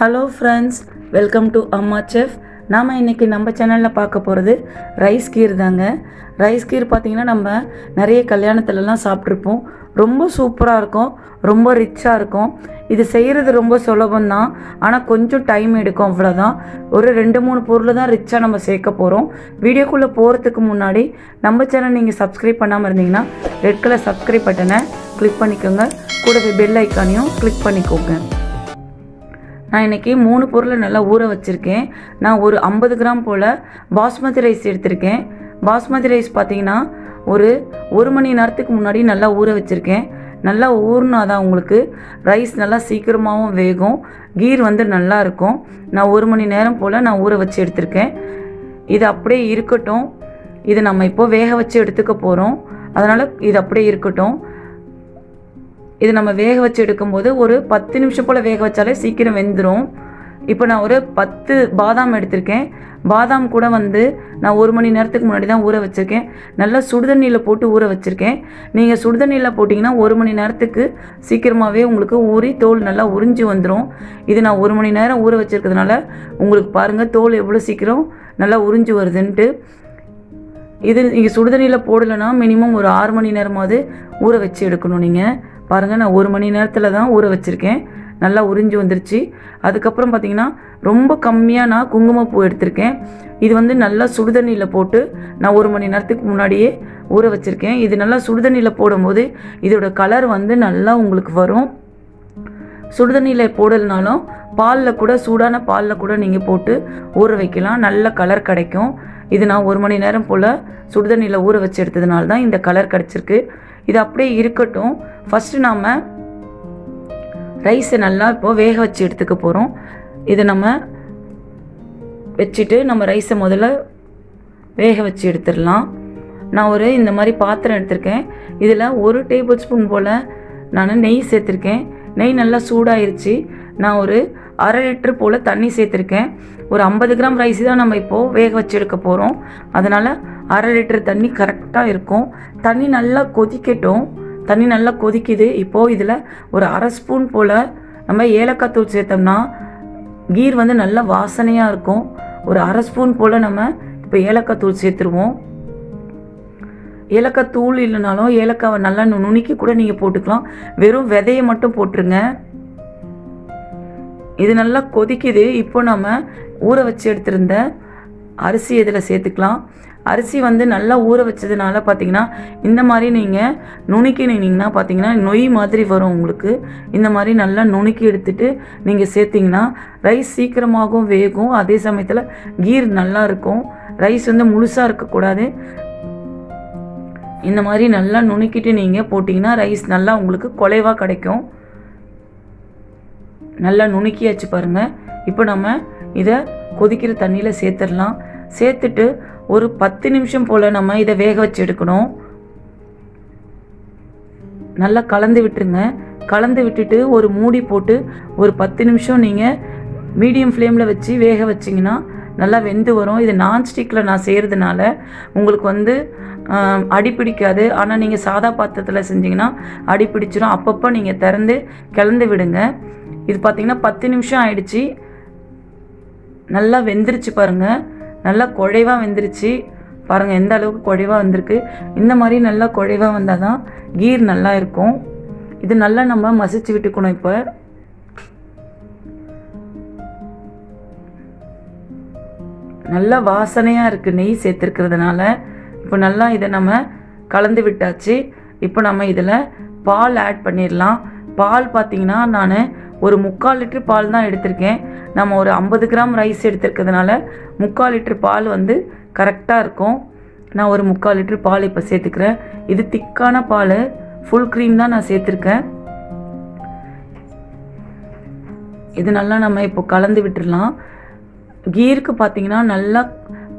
Hello friends welcome to Amma chef நாம் இன்றைக்கி நம்ம சேனலில் பார்க்க போகிறது ரைஸ் கீர் தாங்க. ரைஸ் கீர் பார்த்திங்கன்னா நம்ம நிறைய கல்யாணத்துலலாம் சாப்பிட்ருப்போம் ரொம்ப சூப்பராக இருக்கும். ரொம்ப ரிச்சாக இருக்கும். இது செய்கிறது ரொம்ப சுலபம்தான் ஆனால் கொஞ்சம் டைம் எடுக்கும் அவ்வளோதான் ஒரு ரெண்டு மூணு பொருள் தான் ரிச்சாக நம்ம சேர்க்க போகிறோம் வீடியோக்குள்ளே போகிறதுக்கு முன்னாடி நம்ம சேனல் நீங்கள் சப்ஸ்கிரைப் பண்ணாமல் இருந்தீங்கன்னா ரெட் கலர் சப்ஸ்கிரைப் பட்டனை கிளிக் பண்ணிக்கோங்க. கூடவே பெல் ஐக்கானையும் கிளிக் பண்ணிக்கோங்க. நான் இன்றைக்கி மூணு பொருளை நல்லா ஊற வச்சுருக்கேன். நான் ஒரு ஐம்பது கிராம் போல் பாஸ்மதி ரைஸ் எடுத்திருக்கேன். பாஸ்மதி ரைஸ் பார்த்தீங்கன்னா ஒரு ஒரு மணி நேரத்துக்கு முன்னாடி நல்லா ஊற வச்சுருக்கேன். நல்லா ஊறினா தான் உங்களுக்கு ரைஸ் நல்லா சீக்கிரமாகவும் வேகும். கீர் வந்து நல்லா இருக்கும். நான் ஒரு மணி நேரம் போல் நான் ஊற வச்சு எடுத்திருக்கேன். இது அப்படியே இருக்கட்டும். இது நம்ம இப்போ வேக வச்சு எடுத்துக்க போகிறோம் அதனால் இது அப்படியே இருக்கட்டும். இது நம்ம வேக வச்சு எடுக்கும்போது ஒரு பத்து நிமிஷம் போல் வேக வச்சாலே சீக்கிரம் வெந்துடும் இப்போ நான் ஒரு பத்து பாதாம் எடுத்திருக்கேன். பாதாம் கூட வந்து நான் ஒரு மணி நேரத்துக்கு முன்னாடி தான் ஊற வச்சுருக்கேன். நல்லா சுடுதண்ணியில் போட்டு ஊற வச்சுருக்கேன். நீங்கள் சுடுதண்ணியில் போட்டிங்கன்னா ஒரு மணி நேரத்துக்கு சீக்கிரமாகவே உங்களுக்கு ஊறி தோல் நல்லா உறிஞ்சி வந்துடும் இது நான் ஒரு மணி நேரம் ஊற வச்சுருக்கிறதுனால உங்களுக்கு பாருங்கள் தோல் எவ்வளோ சீக்கிரம் நல்லா உறிஞ்சி வருதுன்ட்டு. இது நீங்கள் சுடுதண்ணியில் போடலைன்னா மினிமம் ஒரு ஆறு மணி நேரமாவது ஊற வச்சு எடுக்கணும் நீங்கள் பாருங்கள் நான் ஒரு மணி நேரத்தில் தான் ஊற வச்சுருக்கேன். நல்லா உறிஞ்சி வந்துருச்சு. அதுக்கப்புறம் பார்த்தீங்கன்னா ரொம்ப கம்மியாக நான் குங்குமப்பூ எடுத்திருக்கேன். இது வந்து நல்லா சுடுதண்ணியில் போட்டு நான் ஒரு மணி நேரத்துக்கு முன்னாடியே ஊற வச்சுருக்கேன். இது நல்லா சுடுதண்ணியில் போடும்போது இதோட கலர் வந்து நல்லா உங்களுக்கு வரும். சுடுதண்ணியில் போடலனாலும் பாலில் கூட சூடான பாலில் கூட நீங்கள் போட்டு ஊற வைக்கலாம். நல்ல கலர் கிடைக்கும். இது நான் ஒரு மணி நேரம் போல் சுடுதண்ணியில் ஊற வச்சு எடுத்ததுனால தான் இந்த கலர் கிடச்சிருக்கு. இது அப்படியே இருக்கட்டும். ஃபஸ்ட்டு நாம் ரைஸை நல்லா இப்போ வேக வச்சு எடுத்துக்க போகிறோம் இதை நம்ம வச்சுட்டு நம்ம ரைஸை முதல்ல வேக வச்சு எடுத்துடலாம். நான் ஒரு இந்த மாதிரி பாத்திரம் எடுத்திருக்கேன். இதில் ஒரு டேபிள் ஸ்பூன் போல் நான் நெய் சேர்த்துருக்கேன். நெய் நல்லா சூடாயிருச்சு. நான் ஒரு அரை லிட்டர் போல் தண்ணி சேர்த்துருக்கேன். ஒரு ஐம்பது கிராம் ரைஸ் தான் நம்ம இப்போது வேக வச்சுருக்க போகிறோம் அதனால் அரை லிட்டர் தண்ணி கரெக்டாக இருக்கும். தண்ணி நல்லா கொதிக்கட்டும். தண்ணி நல்லா கொதிக்குது. இப்போது இதில் ஒரு அரை ஸ்பூன் போல் நம்ம ஏலக்காய் தூள் சேர்த்தோம்னா கீர் வந்து நல்ல வாசனையாக இருக்கும். ஒரு அரை ஸ்பூன் போல் நம்ம இப்போ ஏலக்காய் தூள் சேர்த்துருவோம். ஏலக்காய் தூள் இல்லைனாலும் ஏலக்காவை நல்லா நுணுக்கி கூட நீங்கள் போட்டுக்கலாம். வெறும் விதையை மட்டும் போட்டுருங்க. இது நல்லா கொதிக்குது. இப்போ நம்ம ஊற வச்சு எடுத்திருந்த அரிசி இதில் சேர்த்துக்கலாம். அரிசி வந்து நல்லா ஊற வச்சதுனால பார்த்தீங்கன்னா இந்த மாதிரி நீங்கள் நுணுக்கினீங்கன்னா பார்த்தீங்கன்னா நொய் மாதிரி வரும் உங்களுக்கு. இந்த மாதிரி நல்லா நுணுக்கி எடுத்துட்டு நீங்கள் சேர்த்திங்கன்னா ரைஸ் சீக்கிரமாகவும் வேகும். அதே சமயத்தில் கீர் நல்லா இருக்கும். ரைஸ் வந்து முழுசாக இருக்கக்கூடாது. இந்த மாதிரி நல்லா நுணுக்கிட்டு நீங்கள் போட்டிங்கன்னா ரைஸ் நல்லா உங்களுக்கு குலைவாக கிடைக்கும். நல்லா நுணுக்கியாச்சு பாருங்கள் இப்போ நம்ம இதை கொதிக்கிற தண்ணியில் சேர்த்துடலாம். சேர்த்துட்டு ஒரு பத்து நிமிஷம் போல் நம்ம இதை வேக வச்சு எடுக்கணும். நல்லா கலந்து விட்டுருங்க. கலந்து விட்டுட்டு ஒரு மூடி போட்டு ஒரு பத்து நிமிஷம் நீங்கள் மீடியம் ஃப்ளேமில் வச்சு வேக வச்சிங்கன்னா நல்லா வெந்து வரும். இது நான்ஸ்டிக்கில் நான் செய்கிறதுனால உங்களுக்கு வந்து அடி பிடிக்காது. ஆனால் நீங்கள் சாதா பாத்திரத்தில் செஞ்சிங்கன்னா அடி பிடிச்சிரும். அப்பப்போ நீங்கள் திறந்து கிளந்து விடுங்க. இது பார்த்திங்கன்னா பத்து நிமிஷம் ஆயிடுச்சு. நல்லா வெந்துருச்சு பாருங்கள் நல்லா குழைவாக வெந்துருச்சு. பாருங்கள் எந்த அளவுக்கு குழைவாக வந்திருக்கு. இந்த மாதிரி நல்லா குழைவாக வந்தால் தான் கீர் நல்லா இருக்கும். இது நல்லா நம்ம மசிச்சு விட்டுக்கணும் இப்போ. நல்லா வாசனையாக இருக்குது நெய் சேர்த்துருக்கிறதுனால. இப்போ நல்லா இதை நம்ம கலந்து விட்டாச்சு. இப்போ நம்ம இதில் பால் ஆட் பண்ணிடலாம் பால் பார்த்தீங்கன்னா நான் ஒரு முக்கால் லிட்டர் பால் தான் எடுத்திருக்கேன். நம்ம ஒரு ஐம்பது கிராம் ரைஸ் எடுத்திருக்கிறதுனால முக்கால் லிட்டர் பால் வந்து கரெக்டாக இருக்கும். நான் ஒரு முக்கால் லிட்டர் பால் இப்போ சேர்த்துக்கிறேன். இது திக்கான பால். ஃபுல் க்ரீம் தான் நான் சேர்த்துருக்கேன். இது நல்லா நம்ம இப்போ கலந்து விட்டுடலாம் கீருக்கு பார்த்தீங்கன்னா நல்லா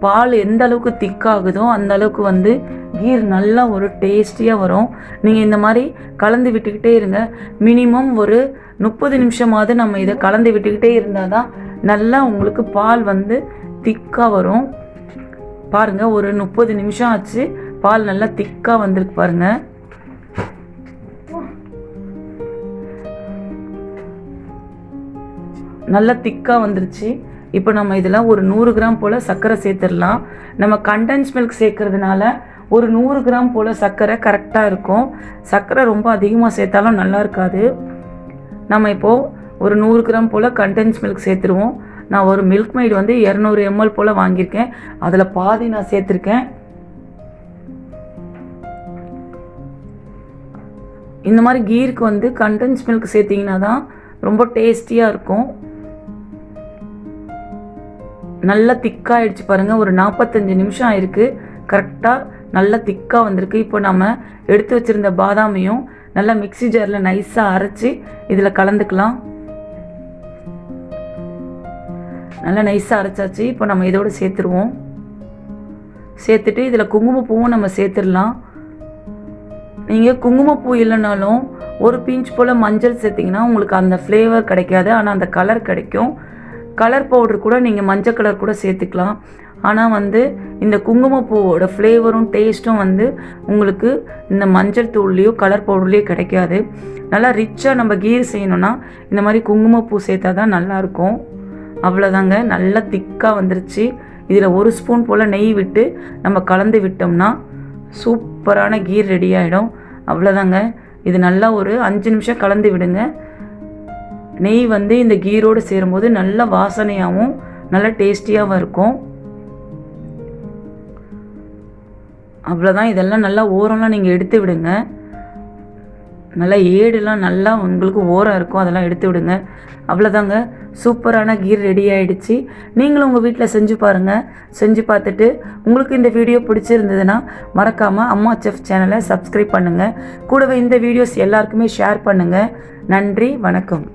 பால் எந்த அளவுக்கு திக்காகுதோ அந்த அளவுக்கு வந்து கீர் நல்லா ஒரு டேஸ்டியாக வரும். நீங்கள் இந்த மாதிரி கலந்து விட்டுக்கிட்டே இருங்க. மினிமம் ஒரு முப்பது நிமிஷமாவது நம்ம இதை கலந்து விட்டுக்கிட்டே இருந்தால் தான் நல்லா உங்களுக்கு பால் வந்து திக்காக வரும். பாருங்கள் ஒரு முப்பது நிமிஷம் ஆச்சு. பால் நல்லா திக்காக வந்திருக்கு பாருங்கள் நல்லா திக்காக வந்துருச்சு. இப்போ நம்ம இதில் ஒரு நூறு கிராம் போல் சர்க்கரை சேர்த்துடலாம். நம்ம கண்டென்ஸ் மில்க் சேர்க்கறதுனால ஒரு நூறு கிராம் போல் சர்க்கரை கரெக்டாக இருக்கும். சர்க்கரை ரொம்ப அதிகமாக சேர்த்தாலும் நல்லா இருக்காது. நம்ம இப்போது ஒரு நூறு கிராம் போல் கண்டென்ஸ் மில்க் சேர்த்துருவோம். நான் ஒரு மில்க் மைடு வந்து இரநூறு எம்எல் போல் வாங்கியிருக்கேன். அதில் பாதி நான் சேர்த்துருக்கேன். இந்த மாதிரி கீருக்கு வந்து கண்டென்ஸ் மில்க் சேர்த்திங்கன்னா தான் ரொம்ப டேஸ்டியாக இருக்கும். நல்லா திக்காகிடுச்சு பாருங்கள் ஒரு நாற்பத்தஞ்சு நிமிஷம் ஆயிருக்கு. கரெக்டாக நல்லா திக்காக வந்திருக்கு. இப்போ நம்ம எடுத்து வச்சுருந்த பாதாமையும் நல்லா மிக்ஸி ஜாரில் நைஸாக அரைச்சி இதில் கலந்துக்கலாம். நல்லா நைஸாக அரைச்சாச்சு. இப்போ நம்ம இதோடு சேர்த்துருவோம். சேர்த்துட்டு இதில் குங்குமப்பூவும் நம்ம சேர்த்துடலாம். நீங்கள் குங்குமப்பூ இல்லைனாலும் ஒரு பிஞ்ச் போல் மஞ்சள் சேர்த்திங்கன்னா உங்களுக்கு அந்த ஃப்ளேவர் கிடைக்காது. ஆனால் அந்த கலர் கிடைக்கும். கலர் பவுடர் கூட நீங்கள் மஞ்சள் கலர் கூட சேர்த்துக்கலாம். ஆனால் வந்து இந்த குங்குமப்பூவோட ஃப்ளேவரும் டேஸ்ட்டும் வந்து உங்களுக்கு இந்த மஞ்சள் தூள்லேயோ கலர் பவுடர்லேயோ கிடைக்காது. நல்லா ரிச்சாக நம்ம கீர் செய்யணும்னா இந்த மாதிரி குங்குமப்பூ சேர்த்தா தான் நல்லாயிருக்கும். அவ்வளோதாங்க நல்லா திக்காக வந்துருச்சு. இதில் ஒரு ஸ்பூன் போல் நெய் விட்டு நம்ம கலந்து விட்டோம்னா சூப்பரான கீர் ரெடி ஆகிடும் அவ்வளோதாங்க இது நல்லா ஒரு அஞ்சு நிமிஷம் கலந்து விடுங்க. நெய் வந்து இந்த கீரோடு சேரும்போது நல்ல வாசனையாகவும் நல்ல டேஸ்டியாகவும் இருக்கும். அவ்வளோதான் இதெல்லாம் நல்லா ஓரம்லாம் நீங்கள் எடுத்து விடுங்க. நல்லா ஏடுலாம் நல்லா உங்களுக்கு ஓரம் இருக்கும். அதெல்லாம் எடுத்து விடுங்க. அவ்வளோதாங்க சூப்பரான கீர் ரெடி ஆகிடுச்சு நீங்களும் உங்கள் வீட்டில் செஞ்சு பாருங்கள் செஞ்சு பார்த்துட்டு உங்களுக்கு இந்த வீடியோ பிடிச்சிருந்ததுன்னா மறக்காமல் அம்மா செஃப் சேனலை சப்ஸ்கிரைப் பண்ணுங்கள் கூடவே இந்த வீடியோஸ் எல்லாருக்குமே ஷேர் பண்ணுங்கள் நன்றி. வணக்கம்.